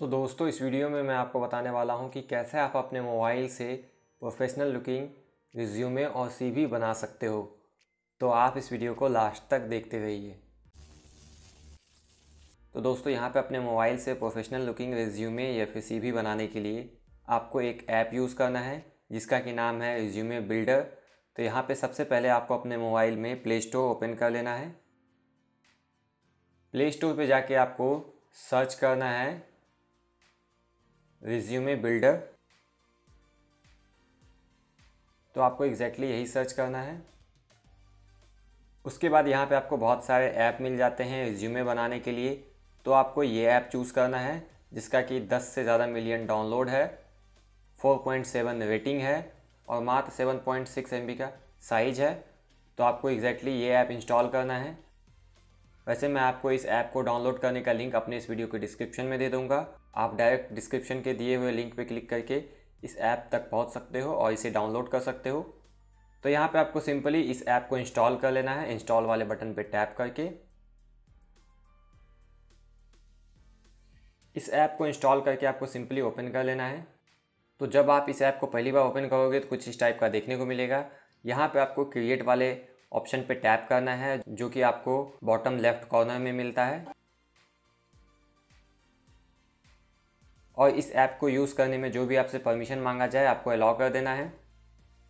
तो दोस्तों, इस वीडियो में मैं आपको बताने वाला हूँ कि कैसे आप अपने मोबाइल से प्रोफेशनल लुकिंग रिज्यूमे और सीवी बना सकते हो। तो आप इस वीडियो को लास्ट तक देखते रहिए। तो दोस्तों, यहाँ पे अपने मोबाइल से प्रोफेशनल लुकिंग रिज्यूमे या फिर सी बनाने के लिए आपको एक ऐप यूज़ करना है, जिसका कि नाम है रिज्यूमे बिल्डर तो यहाँ पे सबसे पहले आपको अपने मोबाइल में प्ले स्टोर ओपन कर लेना है। प्ले स्टोर पे जाके आपको सर्च करना है। रिज्यूमे बिल्डर तो आपको एग्जैक्टली exactly यही सर्च करना है। उसके बाद यहाँ पे आपको बहुत सारे ऐप मिल जाते हैं रिज्यूमे बनाने के लिए। तो आपको ये ऐप चूज़ करना है, जिसका कि 10 से ज़्यादा मिलियन डाउनलोड है 4.7 रेटिंग है, और मात्र 7.6 पॉइंट का साइज़ है। तो आपको एग्जैक्टली exactly ये ऐप इंस्टॉल करना है। वैसे मैं आपको इस ऐप को डाउनलोड करने का लिंक अपने इस वीडियो के डिस्क्रिप्शन में दे दूँगा। आप डायरेक्ट डिस्क्रिप्शन के दिए हुए लिंक पे क्लिक करके इस ऐप तक पहुँच सकते हो और इसे डाउनलोड कर सकते हो। तो यहाँ पे आपको सिंपली इस ऐप को इंस्टॉल कर लेना है। इंस्टॉल वाले बटन पे टैप करके इस ऐप को इंस्टॉल करके आपको सिंपली ओपन कर लेना है। तो जब आप इस ऐप को पहली बार ओपन करोगे तो कुछ इस टाइप का देखने को मिलेगा। यहाँ पे आपको क्रिएट वाले ऑप्शन पे टैप करना है, जो कि आपको बॉटम लेफ़्ट कॉर्नर में मिलता है। और इस ऐप को यूज़ करने में जो भी आपसे परमिशन मांगा जाए, आपको अलाउ कर देना है।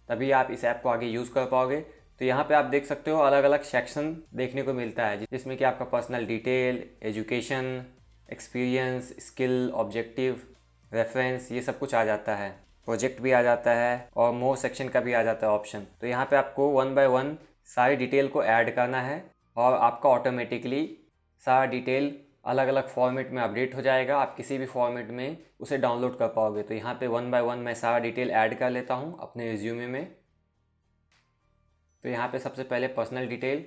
तभी आप इस ऐप को आगे यूज़ कर पाओगे। तो यहाँ पे आप देख सकते हो अलग अलग सेक्शन देखने को मिलता है, जिसमें कि आपका personal detail education experience skill objective reference ये सब कुछ आ जाता है। प्रोजेक्ट भी आ जाता है और मोर सेक्शन का भी आ जाता है ऑप्शन तो यहाँ पे आपको वन बाय वन सारी डिटेल को ऐड करना है और आपका ऑटोमेटिकली सारा डिटेल अलग अलग फॉर्मेट में अपडेट हो जाएगा। आप किसी भी फॉर्मेट में उसे डाउनलोड कर पाओगे। तो यहाँ पे वन बाय वन मैं सारा डिटेल ऐड कर लेता हूँ अपने रिज्यूमे में। तो यहाँ पे सबसे पहले पर्सनल डिटेल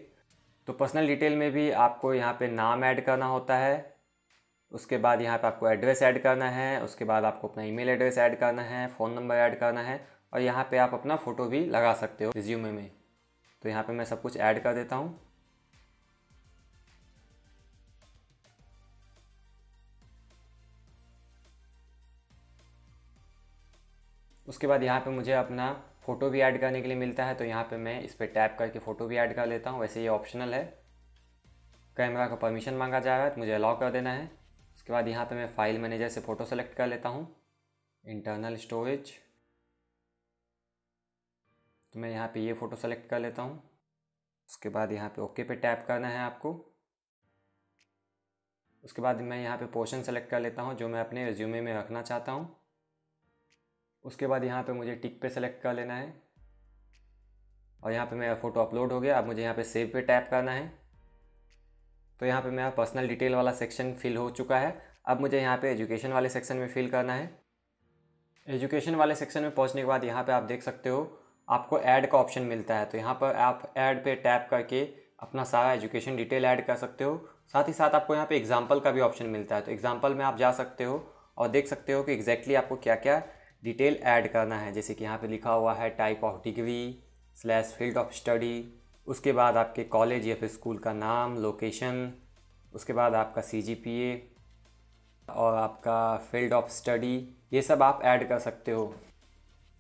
तो पर्सनल डिटेल में भी आपको यहाँ पे नाम ऐड करना होता है। उसके बाद यहाँ पे आपको एड्रेस ऐड करना है। उसके बाद आपको अपना ईमेल एड्रेस ऐड करना है। फ़ोन नंबर ऐड करना है। और यहाँ पे आप अपना फ़ोटो भी लगा सकते हो रिज्यूमे में। तो यहाँ पे मैं सब कुछ ऐड कर देता हूँ। उसके बाद यहाँ पे मुझे अपना फ़ोटो भी ऐड करने के लिए मिलता है तो यहाँ पे मैं इस पर टैप करके फ़ोटो भी ऐड कर लेता हूँ। वैसे ये ऑप्शनल है। कैमरा का परमिशन मांगा जा रहा है तो मुझे अलाउ कर देना है। उसके बाद यहाँ पे मैं फ़ाइल मैनेजर से फ़ोटो सेलेक्ट कर लेता हूँ। इंटरनल स्टोरेज मैं यहाँ पे ये फ़ोटो सेलेक्ट कर लेता हूँ। उसके बाद यहाँ पे ओके पे टैप करना है आपको। उसके बाद मैं यहाँ पे पोर्शन सेलेक्ट कर लेता हूँ, जो मैं अपने रिज्यूमे में रखना चाहता हूँ। उसके बाद यहाँ पे मुझे टिक पे सेलेक्ट कर लेना है। और यहाँ पे मेरा फ़ोटो अपलोड हो गया, अब मुझे यहाँ पे सेव पे टैप करना है। तो यहाँ पे मेरा पर्सनल डिटेल वाला सेक्शन फिल हो चुका है। अब मुझे यहाँ पे एजुकेशन वाले सेक्शन में फिल करना है। एजुकेशन वाले सेक्शन में पहुँचने के बाद यहाँ पर आप देख सकते हो आपको ऐड का ऑप्शन मिलता है। तो यहाँ पर आप ऐड पे टैप करके अपना सारा एजुकेशन डिटेल ऐड कर सकते हो। साथ ही साथ आपको यहाँ पे एग्ज़ाम्पल का भी ऑप्शन मिलता है। तो एग्ज़ाम्पल में आप जा सकते हो और देख सकते हो कि एग्जैक्टली exactly आपको क्या क्या डिटेल ऐड करना है। जैसे कि यहाँ पे लिखा हुआ है type of degree slash field of study उसके बाद आपके कॉलेज या फिर स्कूल का नाम लोकेशन उसके बाद आपका सीजीपीए और आपका फ़ील्ड ऑफ़ स्टडी ये सब आप ऐड कर सकते हो।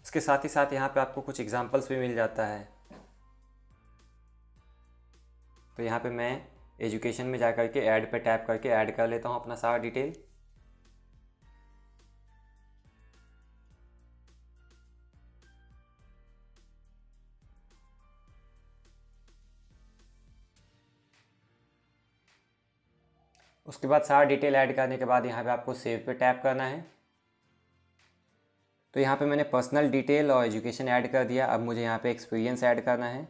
इसके साथ ही साथ यहाँ पे आपको कुछ एग्जांपल्स भी मिल जाता है। तो यहाँ पे मैं एजुकेशन में जा कर के ऐड पे टैप करके ऐड कर लेता हूँ अपना सारा डिटेल उसके बाद सारा डिटेल ऐड करने के बाद यहाँ पे आपको सेव पे टैप करना है। तो यहाँ पे मैंने पर्सनल डिटेल और एजुकेशन ऐड कर दिया। अब मुझे यहाँ पे एक्सपीरियंस ऐड करना है।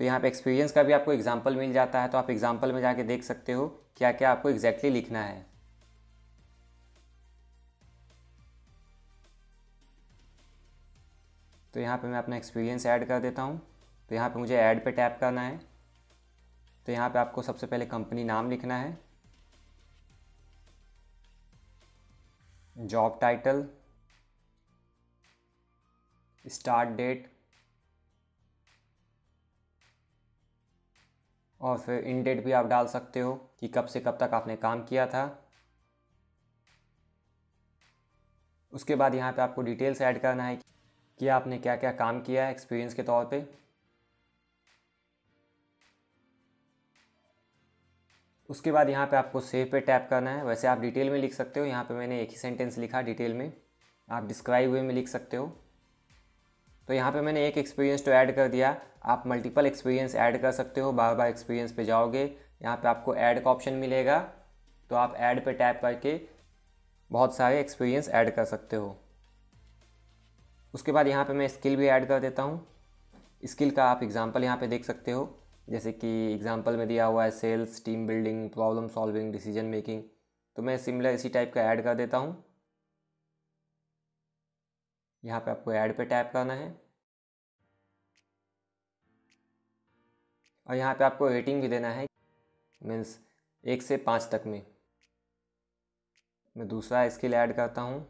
तो यहाँ पे एक्सपीरियंस का भी आपको एग्जांपल मिल जाता है तो आप एग्जांपल में जाके देख सकते हो क्या क्या आपको एग्जैक्टली exactly लिखना है। तो यहाँ पे मैं अपना एक्सपीरियंस ऐड कर देता हूँ। तो यहाँ पे मुझे ऐड पे टैप करना है। तो यहाँ पे आपको सबसे पहले कंपनी नाम लिखना है। जॉब टाइटल स्टार्ट डेट और फिर इन डेट भी आप डाल सकते हो कि कब से कब तक आपने काम किया था। उसके बाद यहाँ पे आपको डिटेल्स ऐड करना है कि आपने क्या क्या काम किया है एक्सपीरियंस के तौर पे। उसके बाद यहाँ पे आपको सेव पे टैप करना है। वैसे आप डिटेल में लिख सकते हो। यहाँ पे मैंने एक ही सेंटेंस लिखा डिटेल में। आप डिस्क्राइब वे में लिख सकते हो। तो यहाँ पे मैंने एक एक्सपीरियंस तो ऐड कर दिया। आप मल्टीपल एक्सपीरियंस ऐड कर सकते हो बार बार एक्सपीरियंस पे जाओगे। यहाँ पे आपको ऐड का ऑप्शन मिलेगा। तो आप ऐड पे टैप करके बहुत सारे एक्सपीरियंस ऐड कर सकते हो। उसके बाद यहाँ पे मैं स्किल भी ऐड कर देता हूँ। स्किल का आप एग्ज़ाम्पल यहाँ पे देख सकते हो। जैसे कि एग्ज़ाम्पल में दिया हुआ है sales team building problem solving decision making तो मैं सिमिलर इसी टाइप का ऐड कर देता हूँ। यहाँ पे आपको ऐड पे टैप करना है। और यहाँ पे आपको रेटिंग भी देना है मीन्स एक से पाँच तक में। मैं दूसरा स्किल ऐड करता हूँ।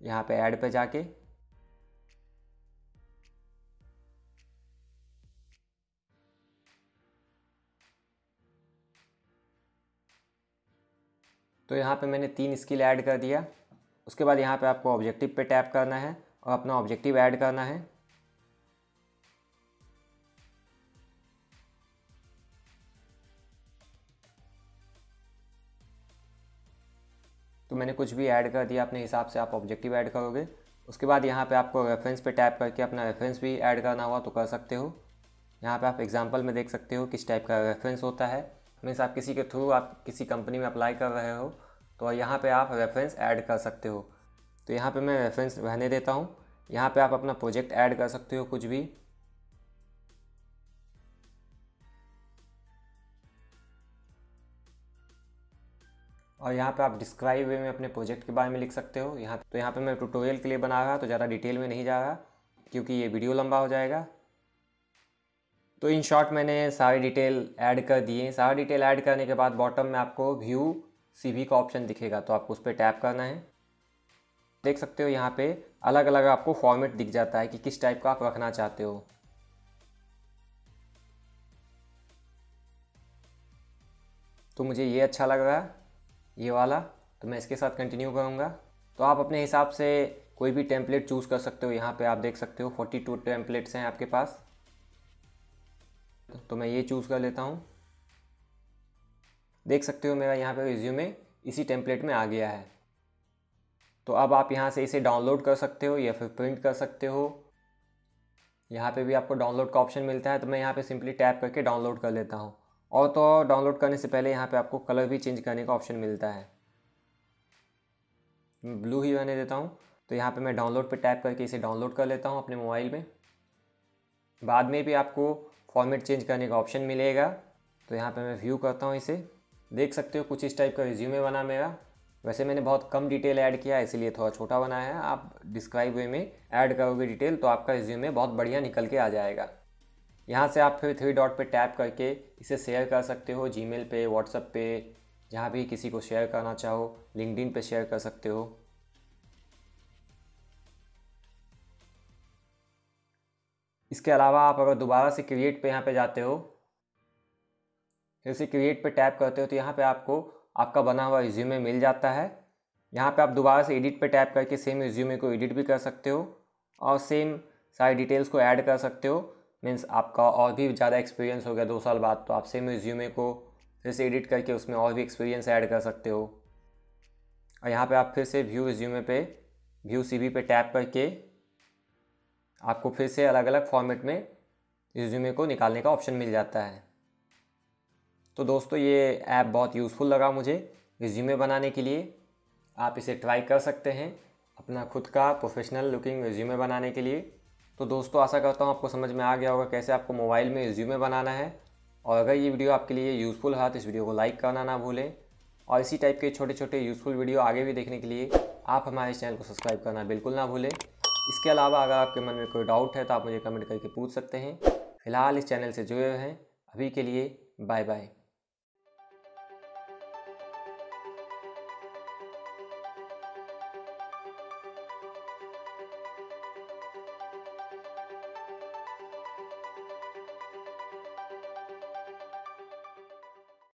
यहाँ पे ऐड पे जाके। तो यहाँ पे मैंने तीन स्किल ऐड कर दिया। उसके बाद यहाँ पे आपको ऑब्जेक्टिव पे टैप करना है और अपना ऑब्जेक्टिव ऐड करना है। तो मैंने कुछ भी ऐड कर दिया, अपने हिसाब से आप ऑब्जेक्टिव ऐड करोगे। उसके बाद यहाँ पे आपको रेफरेंस पे टैप करके अपना रेफरेंस भी ऐड करना हुआ तो कर सकते हो। यहाँ पे आप एग्जांपल में देख सकते हो किस टाइप का रेफरेंस होता है। मीन्स आप किसी के थ्रू आप किसी कंपनी में अप्लाई कर रहे हो। तो यहाँ पे आप रेफरेंस ऐड कर सकते हो। तो यहाँ पे मैं रेफरेंस रहने देता हूँ। यहाँ पे आप अपना प्रोजेक्ट ऐड कर सकते हो कुछ भी। और यहाँ पे आप डिस्क्राइब वे में अपने प्रोजेक्ट के बारे में लिख सकते हो। यहाँ तो यहाँ पे मैं ट्यूटोरियल के लिए बना रहा तो ज़्यादा डिटेल में नहीं जा रहा, क्योंकि ये वीडियो लंबा हो जाएगा। तो इन शॉर्ट मैंने सारी डिटेल ऐड कर दिए सारी डिटेल ऐड करने के बाद बॉटम में आपको व्यू सी का ऑप्शन दिखेगा तो आपको उस पर टैप करना है। देख सकते हो यहाँ पे अलग अलग आपको फॉर्मेट दिख जाता है कि किस टाइप का आप रखना चाहते हो। तो मुझे ये अच्छा लग रहा है, ये वाला तो मैं इसके साथ कंटिन्यू करूँगा। तो आप अपने हिसाब से कोई भी टेम्पलेट चूज़ कर सकते हो, यहाँ पे आप देख सकते हो फोर्टी टू हैं आपके पास। तो मैं ये चूज़ कर लेता हूँ। देख सकते हो मेरा यहाँ पे रिज्यूमे इसी टेम्पलेट में आ गया है। तो अब आप यहाँ से इसे डाउनलोड कर सकते हो या फिर प्रिंट कर सकते हो। यहाँ पे भी आपको डाउनलोड का ऑप्शन मिलता है तो मैं यहाँ पे सिंपली टैप करके डाउनलोड कर लेता हूँ। और तो डाउनलोड करने से पहले यहाँ पे आपको कलर भी चेंज करने का ऑप्शन मिलता है। ब्लू ही रहने देता हूँ। तो यहाँ पे मैं डाउनलोड पे टैप करके इसे डाउनलोड कर लेता हूँ अपने मोबाइल में। बाद में भी आपको फॉर्मेट चेंज करने का ऑप्शन मिलेगा। तो यहाँ पे मैं व्यू करता हूँ इसे। देख सकते हो कुछ इस टाइप का रिज्यूमे बना मेरा। वैसे मैंने बहुत कम डिटेल ऐड किया इसीलिए थोड़ा छोटा बनाया है। आप डिस्क्राइब वे में ऐड करोगे डिटेल तो आपका रिज्यूमे बहुत बढ़िया निकल के आ जाएगा। यहाँ से आप फिर थ्री डॉट पे टैप करके इसे शेयर कर सकते हो जीमेल पे व्हाट्सअप पे, जहाँ भी किसी को शेयर करना चाहो लिंकडिन पे शेयर कर सकते हो। इसके अलावा आप अगर दोबारा से क्रिएट पे यहाँ पे जाते हो फिर से क्रिएट पे टैप करते हो तो यहाँ पे आपको, आपका बना हुआ रिज्यूमे मिल जाता है। यहाँ पे आप दोबारा से एडिट पे टैप करके सेम रिज्यूमे को एडिट भी कर सकते हो और सेम सारी डिटेल्स को ऐड कर सकते हो। मीन्स आपका और भी ज़्यादा एक्सपीरियंस हो गया दो साल बाद तो आप सेम रिज्यूमे को फिर से एडिट करके उसमें और भी एक्सपीरियंस ऐड कर सकते हो। और यहाँ पे आप फिर से व्यू रिज्यूमे पे व्यू सी पे टैप करके आपको फिर से अलग अलग फॉर्मेट में रिज्यूमे को निकालने का ऑप्शन मिल जाता है। तो दोस्तों, ये ऐप बहुत यूज़फुल लगा मुझे रिज्यूमे बनाने के लिए। आप इसे ट्राई कर सकते हैं अपना खुद का प्रोफेशनल लुकिंग रिज्यूमे बनाने के लिए। तो दोस्तों, आशा करता हूँ आपको समझ में आ गया होगा कैसे आपको मोबाइल में रिज्यूमे बनाना है। और अगर ये वीडियो आपके लिए यूज़फुल रहा तो इस वीडियो को लाइक करना ना भूलें। और इसी टाइप के छोटे छोटे यूज़फुल वीडियो आगे भी देखने के लिए आप हमारे चैनल को सब्सक्राइब करना बिल्कुल ना भूलें। इसके अलावा अगर आपके मन में कोई डाउट है तो आप मुझे कमेंट करके पूछ सकते हैं। फ़िलहाल इस चैनल से जुड़े हुए हैं अभी के लिए बाय बाय